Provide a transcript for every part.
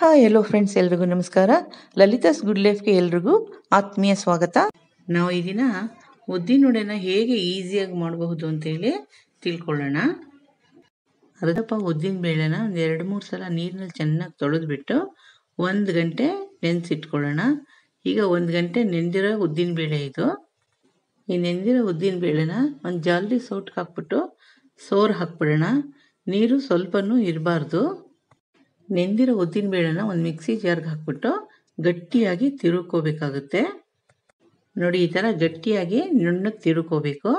Hi ಎಲ್ಲೋ friends ಎಲ್ರಿಗೂ ನಮಸ್ಕಾರ. ಲಲಿತಾಸ್ good ಲೈಫ್ಗೆ ಎಲ್ರಿಗೂ ಆತ್ಮೀಯ ಸ್ವಾಗತ. ನಾವು ಈ ದಿನ ಉದ್ದಿನೊಡೆನ ಹೇಗೆ ಈಸಿಯಾಗಿ ಮಾಡಬಹುದು ಅಂತೇಳಿ ತಿಳ್ಕೊಳ್ಳೋಣ. ಅದಪ್ಪ ಉದ್ದಿನ ಬೇಳೆನ ಒಂದು ಎರಡು, ಮೂರು ಸಲ ನೀರಿನಲ್ಲಿ ಚೆನ್ನಾಗಿ ತೊಳೆದ್ಬಿಟ್ಟು ಒಂದು ಗಂಟೆ ನೆನೆಸಿಟ್ಕೊಳ್ಳೋಣ. ಈಗ ಒಂದು ಗಂಟೆ ನೆಂದಿರೋ ಉದ್ದಿನ ಬೇಳೆ ಇದು. ಈ ನೆಂದಿರೋ ಉದ್ದಿನ ಬೇಳೆನ ಒಂದು ಜಾಲ್ರಿ ಸೌಟ್ಗೆ ಹಾಕ್ಬಿಟ್ಟು ಸೋರು ಹಾಕ್ಬಿಡೋಣ. ನೀರು ಸ್ವಲ್ಪನೂ ಇರಬಾರ್ದು. ನೆಂದಿರೋ ಉದ್ದಿನ ಬೇಳೆನ ಒಂದು ಮಿಕ್ಸಿ ಜಾರ್ಗೆ ಹಾಕ್ಬಿಟ್ಟು ಗಟ್ಟಿಯಾಗಿ ತಿರುಕೋಬೇಕಾಗುತ್ತೆ ನೋಡಿ, ಈ ಥರ ಗಟ್ಟಿಯಾಗಿ ನುಣ್ಣಗೆ ತಿರುಕೋಬೇಕು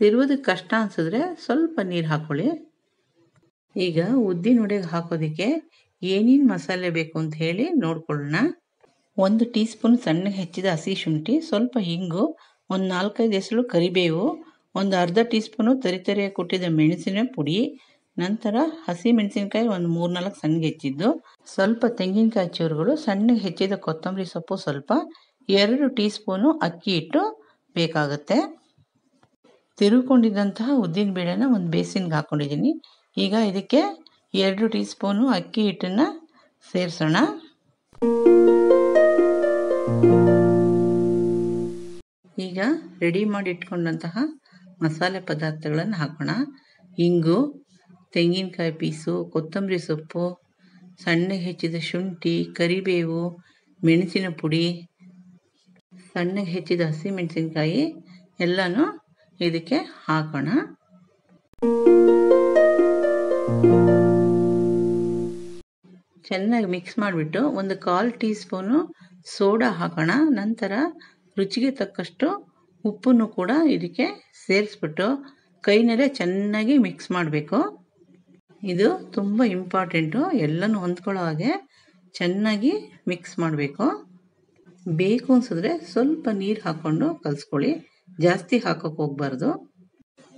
ತಿರುವುದಕ್ಕೆ ಕಷ್ಟ ಅನಿಸಿದ್ರೆ ಸ್ವಲ್ಪ ನೀರು ಹಾಕ್ಕೊಳ್ಳಿ ಈಗ ಉದ್ದಿನ ವಡೆಗೆ ಹಾಕೋದಕ್ಕೆ ಏನೇನು ಮಸಾಲೆ ಬೇಕು ಅಂತ ಹೇಳಿ ನೋಡ್ಕೊಳ್ಳೋಣ. ಒಂದು ಟೀ ಸ್ಪೂನ್ ಸಣ್ಣಗೆ ಹೆಚ್ಚಿದ ಹಸಿ ಶುಂಠಿ, ಸ್ವಲ್ಪ ಹಿಂಗು, ಒಂದು ನಾಲ್ಕೈದು ಎಸಳು ಕರಿಬೇವು, ಒಂದು ಅರ್ಧ ಟೀ ಸ್ಪೂನು ತರಿತರಿಯಾಗಿ ಕೊಟ್ಟಿದ್ದ ಮೆಣಸಿನ ಪುಡಿ ನಂತರ ಹಸಿ ಮೆಣಸಿನಕಾಯಿ ಒಂದು ಮೂರ್ನಾಲ್ಕು ಸಣ್ಣಗೆ ಹೆಚ್ಚಿದ್ದು, ಸ್ವಲ್ಪ ತೆಂಗಿನಕಾಯಿ ಚೂರುಗಳು, ಸಣ್ಣಗೆ ಹೆಚ್ಚಿದ ಕೊತ್ತಂಬರಿ ಸೊಪ್ಪು ಸ್ವಲ್ಪ, ಎರಡು ಟೀ ಸ್ಪೂನು ಅಕ್ಕಿ ಹಿಟ್ಟು ಬೇಕಾಗುತ್ತೆ. ತಿರುಕೊಂಡಿದ್ದಂತಹ ಉದ್ದಿನ ಬೇಳೆನ ಒಂದು ಬೇಸಿನ್ಗೆ ಹಾಕ್ಕೊಂಡಿದ್ದೀನಿ ಈಗ ಇದಕ್ಕೆ ಎರಡು ಟೀ ಸ್ಪೂನು ಅಕ್ಕಿ ಹಿಟ್ಟನ್ನು ಸೇರಿಸೋಣ. ಈಗ ರೆಡಿ ಮಾಡಿ ಇಟ್ಕೊಂಡಂತಹ ಮಸಾಲೆ ಪದಾರ್ಥಗಳನ್ನು ಹಾಕೋಣ. ಇಂಗು ತೆಂಗಿನಕಾಯಿ ಪೀಸು, ಕೊತ್ತಂಬರಿ ಸೊಪ್ಪು ಸಣ್ಣಗೆ ಹೆಚ್ಚಿದ ಶುಂಠಿ, ಕರಿಬೇವು, ಮೆಣಸಿನ ಪುಡಿ ಸಣ್ಣಗೆ ಹೆಚ್ಚಿದ ಹಸಿ ಮೆಣಸಿನಕಾಯಿ ಎಲ್ಲನೂ ಇದಕ್ಕೆ ಹಾಕೋಣ. ಚೆನ್ನಾಗಿ ಮಿಕ್ಸ್ ಮಾಡಿಬಿಟ್ಟು ಒಂದು ಕಾಲು ಟೀ ಸ್ಪೂನು ಸೋಡಾ ಹಾಕೋಣ. ನಂತರ ರುಚಿಗೆ ತಕ್ಕಷ್ಟು ಉಪ್ಪನ್ನು ಕೂಡ ಇದಕ್ಕೆ ಸೇರಿಸ್ಬಿಟ್ಟು ಕೈನಲ್ಲೇ ಚೆನ್ನಾಗಿ ಮಿಕ್ಸ್ ಮಾಡಬೇಕು. ಇದು ತುಂಬ ಇಂಪಾರ್ಟೆಂಟು ಎಲ್ಲನೂ ಹೊಂದ್ಕೊಳ್ಳೋ ಹಾಗೆ ಚೆನ್ನಾಗಿ ಮಿಕ್ಸ್ ಮಾಡಬೇಕು. ಬೇಕು ಅನ್ಸಿದ್ರೆ ಸ್ವಲ್ಪ ನೀರು ಹಾಕ್ಕೊಂಡು ಕಲಿಸ್ಕೊಳ್ಳಿ. ಜಾಸ್ತಿ ಹಾಕೋಕೆ ಹೋಗ್ಬಾರ್ದು.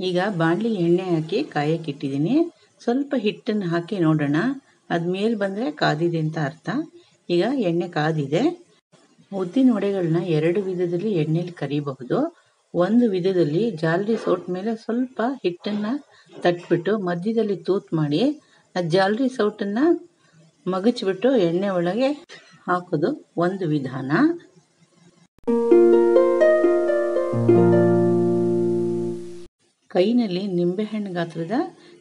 ಈಗ ಬಾಣಲಿ ಎಣ್ಣೆ ಹಾಕಿ ಕಾಯಕ್ಕೆ ಇಟ್ಟಿದ್ದೀನಿ. ಸ್ವಲ್ಪ ಹಿಟ್ಟನ್ನು ಹಾಕಿ ನೋಡೋಣ. ಅದು ಮೇಲೆ ಬಂದರೆ ಕಾದಿದೆ ಅಂತ ಅರ್ಥ. ಈಗ ಎಣ್ಣೆ ಕಾದಿದೆ. ಉದ್ದಿನ ವಡೆಗಳನ್ನ ಎರಡು ವಿಧದಲ್ಲಿ ಎಣ್ಣೆಲಿ ಕರಿಬಹುದು. ಒಂದು ವಿಧದಲ್ಲಿ ಜಾಲರಿ ಸೌಟ್ ಮೇಲೆ ಸ್ವಲ್ಪ ಹಿಟ್ಟನ್ನು ತಟ್ಬಿಟ್ಟು ಮಧ್ಯದಲ್ಲಿ ತೂತ್ ಮಾಡಿ, ಆ ಜಾಲರಿ ಸೌಟನ್ನು ಮಗಚ್ಬಿಟ್ಟು ಎಣ್ಣೆ ಒಳಗೆ ಹಾಕೋದು ಒಂದು ವಿಧಾನ. ಕೈನಲ್ಲಿ ನಿಂಬೆಹಣ್ಣು ಗಾತ್ರದ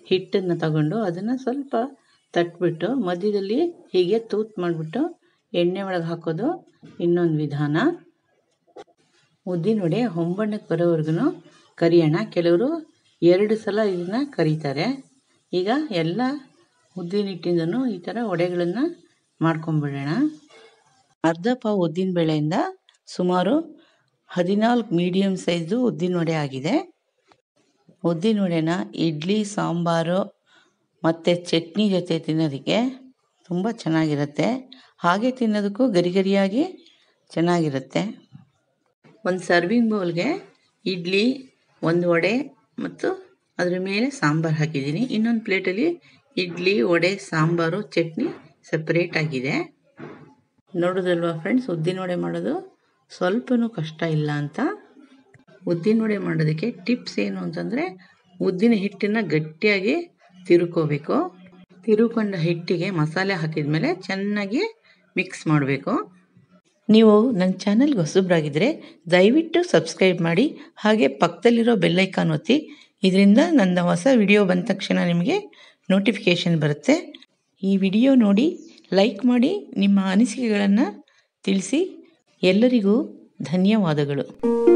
ಹಿಟ್ಟನ್ನು ತಗೊಂಡು ಅದನ್ನು ಸ್ವಲ್ಪ ತಟ್ಬಿಟ್ಟು ಮಧ್ಯದಲ್ಲಿ ಹೀಗೆ ತೂತ್ ಮಾಡಿಬಿಟ್ಟು ಎಣ್ಣೆ ಒಳಗೆ ಹಾಕೋದು ಇನ್ನೊಂದು ವಿಧಾನ. ಉದ್ದಿನ ವಡೆ ಹೊಂಬಣ್ಣಕ್ಕೆ ಬರೋವರೆಗೂ ಕರಿಯೋಣ. ಕೆಲವರು ಎರಡು ಸಲ ಇದನ್ನು ಕರೀತಾರೆ. ಈಗ ಎಲ್ಲ ಉದ್ದಿನ ಹಿಟ್ಟಿಂದನೂ ಈ ಥರ ವಡೆಗಳನ್ನು ಮಾಡ್ಕೊಂಬಿಡೋಣ. ಅರ್ಧ ಪಾವು ಉದ್ದಿನ ಬೇಳೆಯಿಂದ ಸುಮಾರು ಹದಿನಾಲ್ಕು ಮೀಡಿಯಮ್ ಸೈಜು ಉದ್ದಿನ ವಡೆ ಆಗಿದೆ. ಉದ್ದಿನ ವಡೆನ ಇಡ್ಲಿ, ಸಾಂಬಾರು ಮತ್ತು ಚಟ್ನಿ ಜೊತೆ ತಿನ್ನೋದಕ್ಕೆ ತುಂಬ ಚೆನ್ನಾಗಿರುತ್ತೆ. ಹಾಗೆ ತಿನ್ನೋದಕ್ಕೂ ಗರಿಗರಿಯಾಗಿ ಚೆನ್ನಾಗಿರುತ್ತೆ. ಒಂದು ಸರ್ವಿಂಗ್ ಬೌಲ್ಗೆ ಇಡ್ಲಿ, ಒಂದು ವಡೆ ಮತ್ತು ಅದರ ಮೇಲೆ ಸಾಂಬಾರು ಹಾಕಿದ್ದೀನಿ. ಇನ್ನೊಂದು ಪ್ಲೇಟಲ್ಲಿ ಇಡ್ಲಿ, ವಡೆ, ಸಾಂಬಾರು, ಚಟ್ನಿ ಸಪ್ರೇಟ್ ಆಗಿದೆ. ನೋಡೋದಲ್ವಾ ಫ್ರೆಂಡ್ಸ್ ಉದ್ದಿನ ವಡೆ ಮಾಡೋದು ಸ್ವಲ್ಪನೂ ಕಷ್ಟ ಇಲ್ಲ ಅಂತ. ಉದ್ದಿನ ವಡೆ ಮಾಡೋದಕ್ಕೆ ಟಿಪ್ಸ್ ಏನು ಅಂತಂದರೆ ಉದ್ದಿನ ಹಿಟ್ಟನ್ನು ಗಟ್ಟಿಯಾಗಿ ತಿರುಕೋಬೇಕು. ತಿರುಕೊಂಡ ಹಿಟ್ಟಿಗೆ ಮಸಾಲೆ ಹಾಕಿದ ಮೇಲೆ ಚೆನ್ನಾಗಿ ಮಿಕ್ಸ್ ಮಾಡಬೇಕು. ನೀವು ನನ್ನ ಚಾನಲ್ಗೆ ಹೊಸಬ್ರಾಗಿದ್ದರೆ ದಯವಿಟ್ಟು ಸಬ್ಸ್ಕ್ರೈಬ್ ಮಾಡಿ ಹಾಗೆ ಪಕ್ಕದಲ್ಲಿರೋ ಬೆಲ್ಲೈಕಾನ್ ಒತ್ತಿ. ಇದರಿಂದ ನನ್ನ ಹೊಸ ವಿಡಿಯೋ ಬಂದ ತಕ್ಷಣ ನಿಮಗೆ ನೋಟಿಫಿಕೇಷನ್ ಬರುತ್ತೆ. ಈ ವಿಡಿಯೋ ನೋಡಿ, ಲೈಕ್ ಮಾಡಿ, ನಿಮ್ಮ ಅನಿಸಿಕೆಗಳನ್ನು ತಿಳಿಸಿ. ಎಲ್ಲರಿಗೂ ಧನ್ಯವಾದಗಳು.